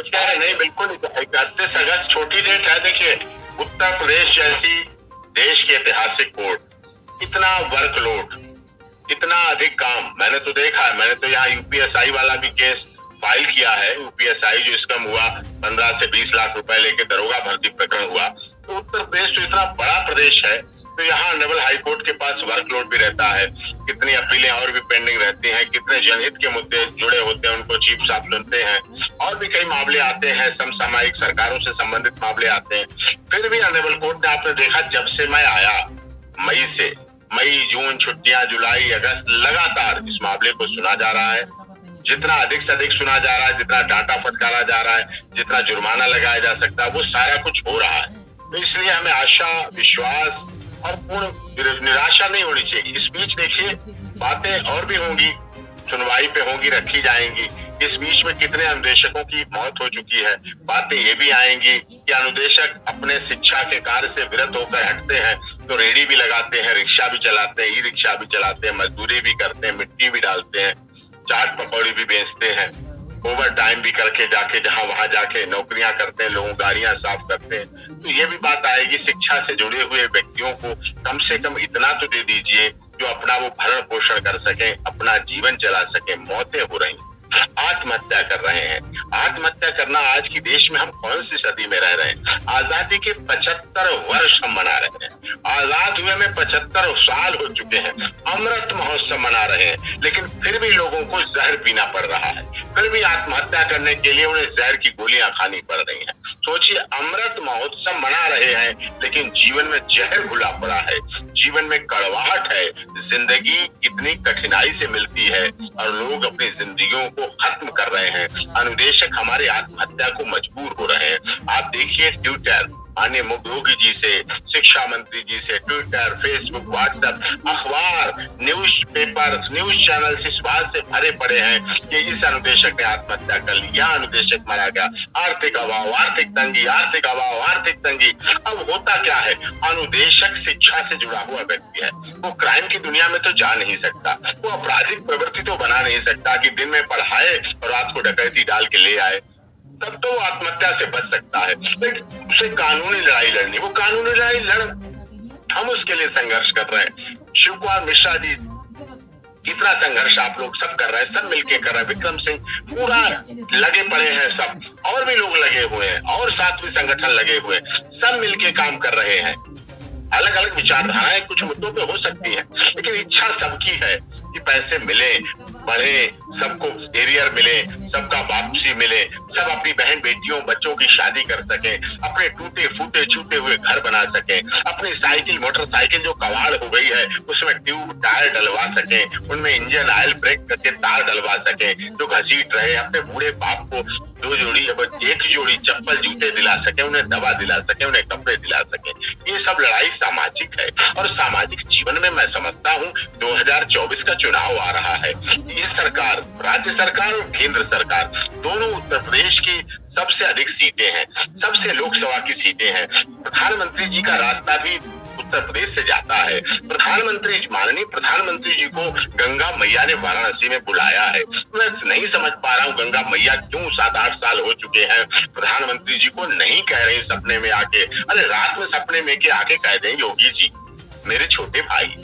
कुछ कह रहे नहीं, बिल्कुल इकतीस अगस्त छोटी डेट है, देखिए, उत्तर प्रदेश जैसी देश की ऐतिहासिक कोर्ट इतना वर्कलोड इतना अधिक काम, मैंने तो देखा है, मैंने तो यहाँ यूपीएसआई वाला भी केस फ़ाइल किया है यूपीएसआई जो स्कम हुआ, पंद्रह से बीस लाख रुपए लेके दरोगा भर्ती प्रकरण हुआ तो उत्तर प्रदेश तो इतना बड़ा प्रदेश है तो यहाँ डबल हाईकोर्ट के पास वर्कलोड भी रहता है। कितनी अपीलें और भी पेंडिंग रहती हैं, कितने जनहित के मुद्दे जुड़े होते हैं, उनको चीफ साहब सुनते हैं। और भी कई मामले आते हैं, समसामयिक सरकारों से संबंधित मामले आते हैं। फिर भी अनेबल कोर्ट ने आपने देखा, जब से मैं आया, मई से, मई, जून, छुट्टियाँ, जुलाई, अगस्त, लगातार इस मामले को सुना जा रहा है। जितना अधिक से अधिक सुना जा रहा है, जितना डाटा फटकारा जा रहा है, जितना जुर्माना लगाया जा सकता है, वो सारा कुछ हो रहा है। तो इसलिए हमें आशा, विश्वास और पूर्ण निराशा नहीं होनी चाहिए। इस बीच देखिए, बातें और भी होंगी, सुनवाई पे होंगी, रखी जाएँगी। इस बीच में कितने अनुदेशकों की मौत हो चुकी है, बातें ये भी आएँगी कि अनुदेशक अपने शिक्षा के कार्य से विरत होकर हटते हैं तो रेडी भी लगाते हैं, रिक्शा भी चलाते हैं ई रिक्शा भी चलाते हैं, मजदूरी भी करते हैं, मिट्टी भी डालते हैं, चाट पकौड़ी भी बेचते हैं। ओवर टाइम भी करके जाके, जहाँ वहाँ जाके नौकरियाँ करते हैं, लोगों गाड़ियाँ साफ़ करते हैं। तो ये भी बात आएगी, शिक्षा से जुड़े हुए व्यक्तियों को कम से कम इतना तो दे दीजिए, जो अपना वो भरण पोषण कर सके, अपना जीवन चला सके, मौतें हो रही आत्महत्या कर रहे हैं। आत्महत्या करना आज की देश में हम कौन सी सदी में रह रहे हैं? आज़ादी के पचहत्तर वर्ष हम मना रहे हैं। आज़ाद हुए में पचहत्तर साल हो चुके हैं। अमृत महोत्सव मना रहे हैं। लेकिन फिर भी लोगों को जहर पीना पड़ रहा है। फिर भी आत्महत्या करने के लिए उन्हें जहर की गोलियाँ खानी पड़ रही है। सोचिए, अमृत महोत्सव मना रहे हैं, लेकिन जीवन में जहर घुला पड़ा है। जीवन में कड़वाहट है। ज़िंदगी कितनी कठिनाई से मिलती है और लोग अपनी जिंदगियों को खत्म कर रहे हैं। अनुदेशक हमारे आत्महत्या को मजबूर हो रहे हैं। आप देखिए ट्विटर माननीय योगी जी से, शिक्षा मंत्री जी से ट्विटर फेसबुक व्हाट्सएप अखबार न्यूज़ पेपर न्यूज़ चैनल इस बात से भरे पड़े हैं कि इस अनुदेशक ने आत्महत्या कर ली। यह अनुदेशक मारा गया। आर्थिक अभाव, आर्थिक तंगी, आर्थिक अभाव, आर्थिक तंगी। अब होता क्या है? अनुदेशक शिक्षा से जुड़ा हुआ व्यक्ति है। वो क्राइम की दुनिया में तो जा नहीं सकता। वो आपराधिक प्रवृत्ति तो बना नहीं सकता कि दिन में पढ़ाए और रात को डकैती डाल के ले आए। तब तो वो आत्महत्या से बच सकता है। उसे कानूनी लड़ाई लड़नी, वो कानूनी लड़ाई लड़। हम उसके लिए संघर्ष कर रहे हैं। शिव कुमार मिश्रा जी, कितना संघर्ष आप लोग सब कर रहे हैं? सब मिलके कर रहे हैं। विक्रम सिंह पूरा लगे पड़े हैं सब। और भी लोग लगे हुए हैं। और साथ भी संगठन लगे हुए सब मिलके काम कर रहे हैं। अलग अलग विचारधाराएँ कुछ मुद्दों पे हो सकती है। लेकिन इच्छा सबकी है कि पैसे मिले बढ़े सबको एरियर मिले, सबका वापसी मिले, सब अपनी बहन बेटियों, बच्चों की शादी कर सके, अपने टूटे फूटे, छूटे हुए घर बना सके, अपनी साइकिल मोटरसाइकिल जो कवाड़ हो गई है, उसमें ट्यूब टायर डलवा सके, उनमें इंजन ऑयल ब्रेक करके तार डलवा सके, जो घसीट रहे, अपने बूढ़े बाप को दो जोड़ी एक जोड़ी चप्पल जूते दिला सके, उन्हें दवा दिला सके, उन्हें कपड़े दिला सके, ये सब लड़ाई सामाजिक है। और सामाजिक जीवन में मैं समझता हूँ 2024 का चुनाव आ रहा है। ये सरकार, राज्य सरकार और केंद्र सरकार, दोनों उत्तर प्रदेश की सबसे अधिक सीटें हैं, सबसे लोकसभा की सीटें हैं। प्रधानमंत्री जी का रास्ता भी उत्तर प्रदेश से जाता है। प्रधानमंत्री, माननीय प्रधानमंत्री जी को गंगा मैया ने वाराणसी में बुलाया है। मैं नहीं समझ पा रहा हूँ गंगा मैया क्यों सात आठ साल हो चुके हैं। प्रधानमंत्री जी को नहीं कह रहे सपने में आके। अरे रात में सपने में के आके कह दें, योगी जी, मेरे छोटे भाई।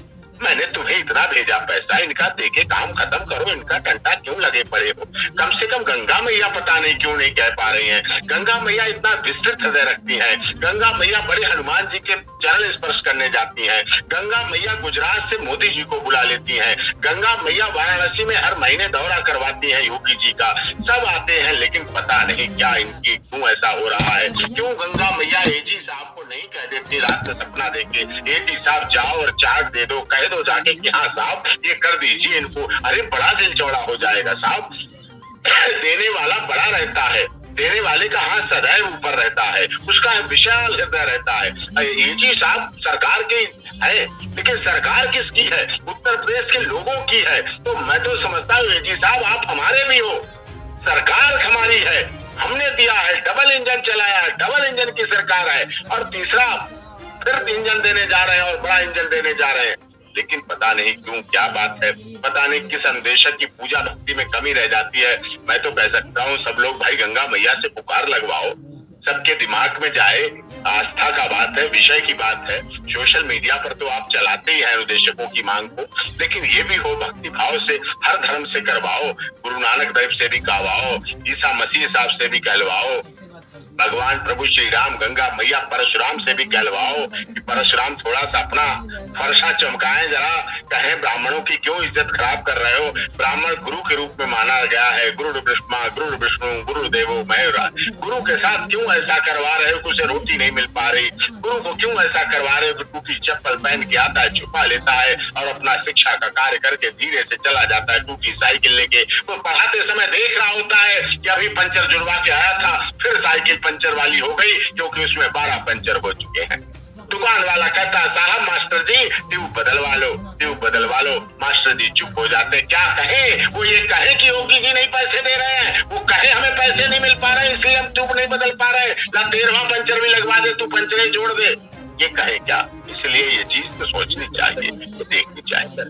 मैंने तुम्हें इतना भेजा पैसा, इनका देके काम खत्म करो, इनका टंटा क्यों लगे पड़े हो? कम से कम गंगा मैया पता नहीं क्यों नहीं कह पा रही हैं। गंगा मैया इतना विस्तृत हृदय रखती हैं। गंगा मैया बड़े हनुमान जी के चरण स्पर्श करने जाती हैं। गंगा मैया गुजरात से मोदी जी को बुला लेती है। गंगा मैया वाराणसी में हर महीने दौरा करवाती है योगी जी का। सब आते हैं, लेकिन पता नहीं क्या इनकी, क्यों ऐसा हो रहा है? क्यों गंगा मैया एजी साहब को नहीं कह देती, रात में सपना देके एजी साहब जाओ और चार्ट दे दो, कह दो जाके कि हाँ साहब, ये कर दीजिए इनको। अरे, बड़ा दिल चौड़ा हो जाएगा साहब। देने वाला बड़ा रहता है। देने वाले का हाथ सदैव ऊपर रहता है। उसका विशाल हृदय रहता है। एजी साहब, सरकार की है, लेकिन सरकार किसकी है? उत्तर प्रदेश के लोगों की है। तो मैं तो समझता हूँ एजी साहब, आप हमारे भी हो। सरकार हमारी है। हमने दिया है, डबल इंजन चलाया है, डबल इंजन की सरकार है। और तीसरा, फिर इंजन देने जा रहे हैं और बड़ा इंजन देने जा रहे हैं। लेकिन पता नहीं क्यों, क्या बात है? पता नहीं किस अन्वेषक की पूजा भक्ति में कमी रह जाती है। मैं तो कह सकता हूँ, सब लोग भाई गंगा मैया से पुकार लगवाओ। सबके दिमाग में जाए, आस्था का बात है, विषय की बात है। सोशल मीडिया पर तो आप चलाते ही हैं अनुदेशकों की मांग को। लेकिन ये भी हो, भक्ति भाव से, हर धर्म से करवाओ। गुरु नानक देव से भी कहवाओ ईसा मसीह साहब से भी कहलवाओ। भगवान प्रभु श्री राम गंगा मैया परशुराम से भी कहलवाओ कि परशुराम थोड़ा सा अपना फरसा चमकाए जरा। कहे ब्राह्मणों की क्यों इज़्ज़त खराब कर रहे हो? ब्राह्मण गुरु के रूप में माना गया है। गुरु विष्णु गुरु विष्णु, गुरु देवो मयूरा। गुरु के साथ क्यों ऐसा करवा रहे हो कि उसे रोटी नहीं मिल पा रही? गुरु को क्यों ऐसा करवा रहे हो कि टूटी चप्पल पहन के आता है, छुपा लेता है और अपना शिक्षा का कार्य करके धीरे से चला जाता है टूटी साइकिल लेके? वो पढ़ाते समय देख रहा होता है कि अभी पंचर जुड़वा के आया था, फिर साइकिल पंचर वाली हो गई, क्योंकि उसमें बारह पंचर हो चुके हैं। दुकान वाला कहता साहब, मास्टर जी, ट्यूब बदलवा लो, ट्यूब बदलवा लो। मास्टर जी चुप हो जाते क्या कहे? वो ये कहे कि योगी जी नहीं पैसे दे रहे हैं? वो कहे हमें पैसे नहीं मिल पा रहे, इसलिए हम ट्यूब नहीं बदल पा रहे। ना तेरहवा पंचर भी लगवा दे, तू पंचरे जोड़ दे। ये कहे क्या? इसलिए ये चीज़ तो सोचनी चाहिए, देखनी चाहिए।